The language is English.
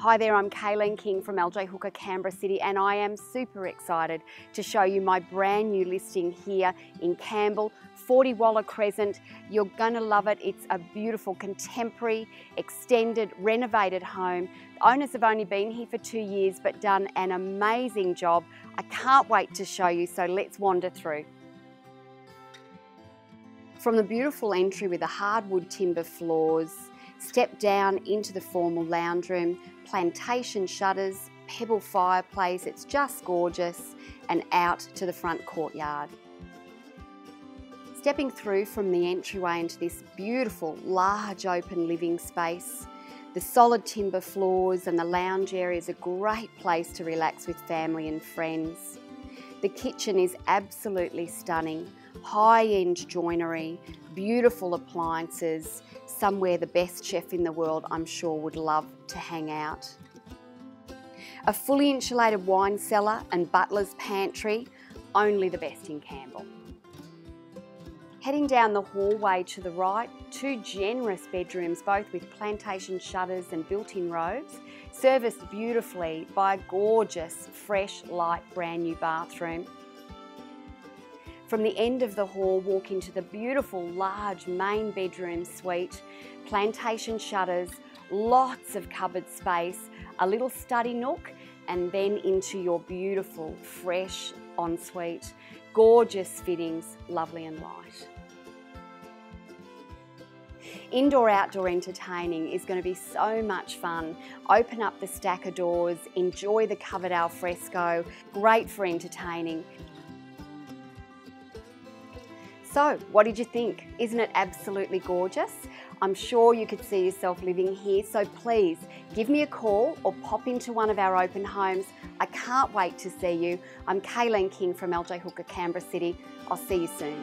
Hi there, I'm Kayleen King from LJ Hooker Canberra City and I am super excited to show you my brand new listing here in Campbell, 40 Waller Crescent. You're gonna love it. It's a beautiful contemporary, extended, renovated home. The owners have only been here for two years but done an amazing job. I can't wait to show you, so let's wander through. From the beautiful entry with the hardwood timber floors, Step down into the formal lounge room, plantation shutters, pebble fireplace, it's just gorgeous, and out to the front courtyard. Stepping through from the entryway into this beautiful, large open living space, the solid timber floors and the lounge area is a great place to relax with family and friends. The kitchen is absolutely stunning, high-end joinery, beautiful appliances, somewhere the best chef in the world I'm sure would love to hang out. A fully insulated wine cellar and butler's pantry, only the best in Campbell. Heading down the hallway to the right, two generous bedrooms, both with plantation shutters and built-in robes, serviced beautifully by a gorgeous, fresh, light, brand new bathroom from the end of the hall, walk into the beautiful large main bedroom suite, plantation shutters, lots of cupboard space, a little study nook, and then into your beautiful, fresh ensuite. Gorgeous fittings, lovely and light. Indoor outdoor entertaining is going to be so much fun. Open up the stacker doors, enjoy the covered alfresco, great for entertaining. So, what did you think? Isn't it absolutely gorgeous? I'm sure you could see yourself living here, so please give me a call or pop into one of our open homes. I can't wait to see you. I'm Kayleen King from LJ Hooker, Canberra City. I'll see you soon.